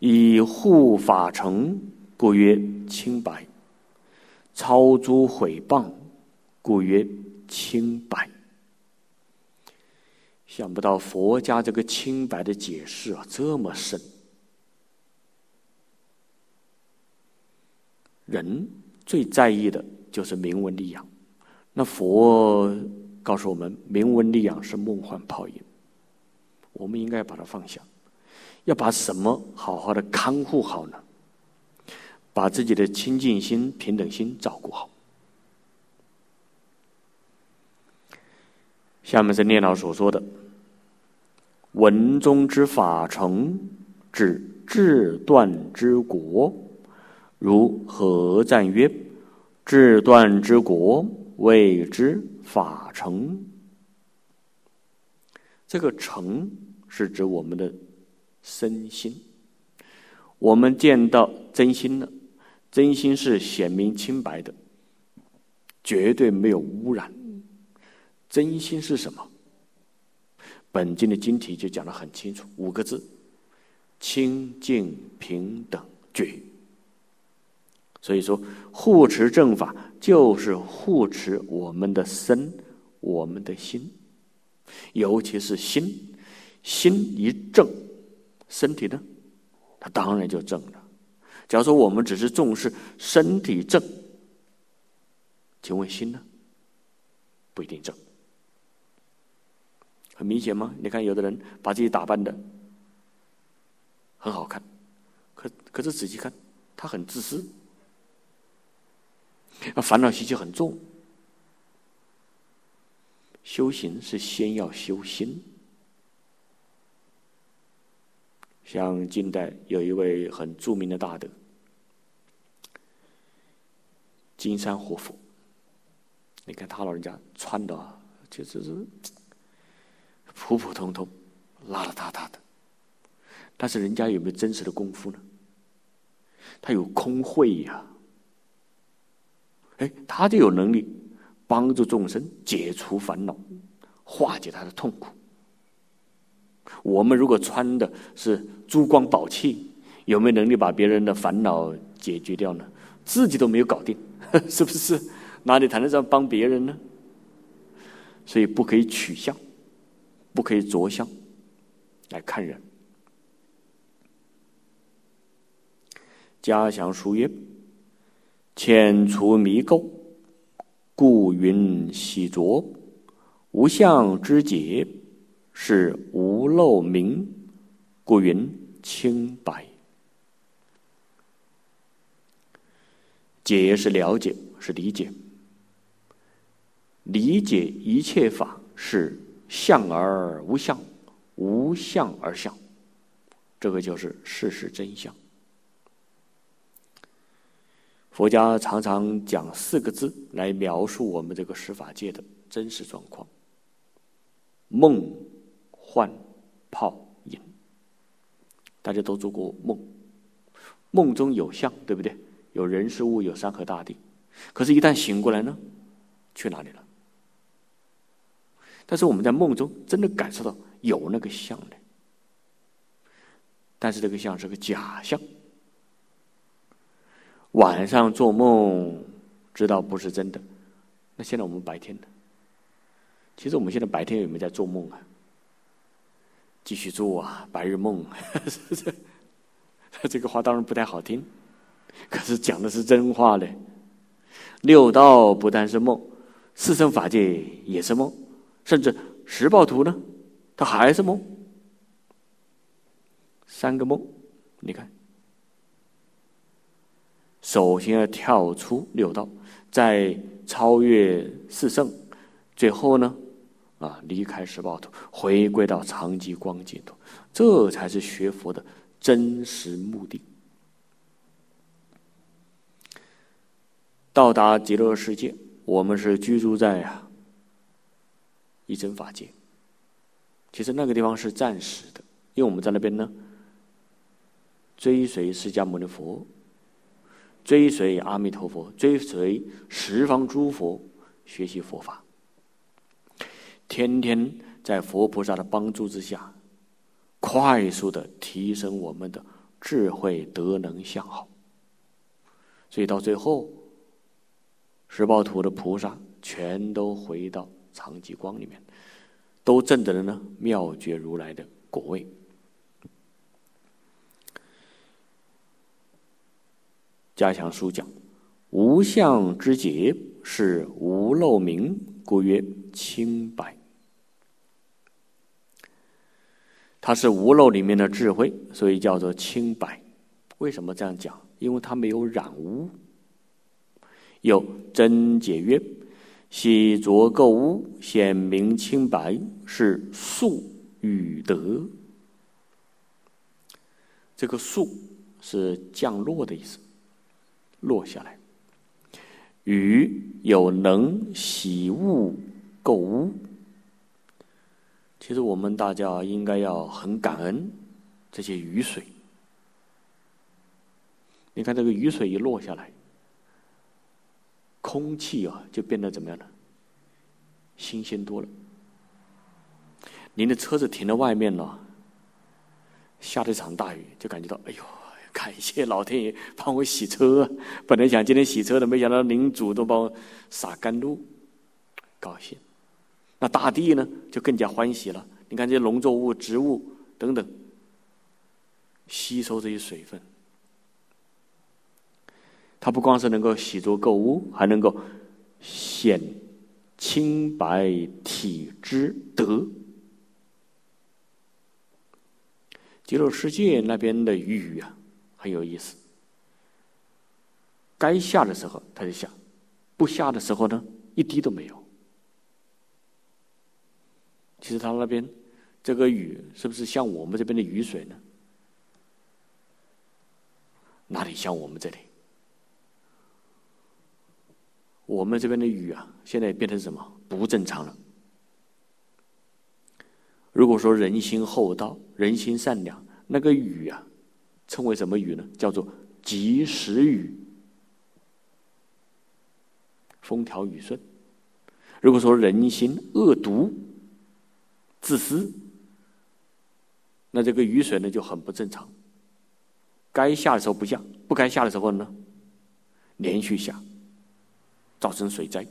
以护法成，故曰清白；超诸毁谤，故曰清白。想不到佛家这个清白的解释啊，这么深。人最在意的就是名闻利养，那佛告诉我们，名闻利养是梦幻泡影，我们应该把它放下，要把什么好好的看护好呢？把自己的清净心、平等心照顾好。下面是念老所说的。文中之法成，指治断之国。如何赞曰：“治断之国，谓之法成。”这个“成”是指我们的身心。我们见到真心了，真心是显明清白的，绝对没有污染。真心是什么？本经的经题就讲得很清楚，五个字：清净平等觉。所以说，护持正法就是护持我们的身、我们的心，尤其是心，心一正，身体呢，它当然就正了。假如说我们只是重视身体正，请问心呢，不一定正。很明显吗？你看，有的人把自己打扮的很好看，可可是仔细看，他很自私，烦恼习气很重。修行是先要修心。像近代有一位很著名的大德，金山活佛，你看他老人家穿的，就是。普普通通、邋邋遢遢的，但是人家有没有真实的功夫呢？他有空慧呀，哎，他就有能力帮助众生解除烦恼，化解他的痛苦。我们如果穿的是珠光宝气，有没有能力把别人的烦恼解决掉呢？自己都没有搞定，是不是？哪里谈得上帮别人呢？所以不可以取相。不可以着相来看人。嘉祥书曰：“遣除迷垢，故云洗浊；无相之解，是无漏明，故云清白。解是了解，是理解，理解一切法是。”相而无相，无相而相，这个就是事实真相。佛家常常讲四个字来描述我们这个十法界的真实状况：梦、幻、泡、影。大家都做过梦，梦中有相，对不对？有人、事物，有山河大地。可是，一旦醒过来呢，去哪里了？但是我们在梦中真的感受到有那个像的，但是这个像是个假象。晚上做梦知道不是真的，那现在我们白天呢？其实我们现在白天有没有在做梦啊？继续做啊，白日梦，这个话当然不太好听，可是讲的是真话嘞。六道不但是梦，四圣法界也是梦。甚至十报图呢，它还是梦，三个梦，你看，首先要跳出六道，再超越四圣，最后呢，啊，离开十报图，回归到长极光净土，这才是学佛的真实目的。到达极乐世界，我们是居住在啊。一真法界，其实那个地方是暂时的，因为我们在那边呢，追随释迦牟尼佛，追随阿弥陀佛，追随十方诸佛学习佛法，天天在佛菩萨的帮助之下，快速的提升我们的智慧德能相好。所以到最后，十报图的菩萨全都回到长吉光里面，都证得了呢妙觉如来的果位。加强书讲，无相之解是无漏明，故曰清白。它是无漏里面的智慧，所以叫做清白。为什么这样讲？因为它没有染污。有真解曰：洗浊垢污，显明清白，是素与德。这个素是降落的意思，落下来。雨有能洗物垢污。其实我们大家应该要很感恩这些雨水。你看这个雨水一落下来，空气啊就变得怎么样呢？新鲜多了。您的车子停在外面了，下了一场大雨，就感觉到哎呦，感谢老天爷帮我洗车。本来想今天洗车的，没想到您主动帮我洒甘露，高兴。那大地呢，就更加欢喜了。你看这些农作物、植物等等，吸收这些水分，它不光是能够洗濯垢污，还能够显清白体之德。极乐世界那边的雨啊，很有意思。该下的时候它就下，不下的时候呢，一滴都没有。其实他那边这个雨是不是像我们这边的雨水呢？哪里像我们这里？我们这边的雨啊，现在变成什么？不正常了。如果说人心厚道、人心善良，那个雨啊，称为什么雨呢？叫做及时雨，风调雨顺。如果说人心恶毒，自私，那这个雨水呢就很不正常。该下的时候不下，不该下的时候呢，连续下，造成水灾。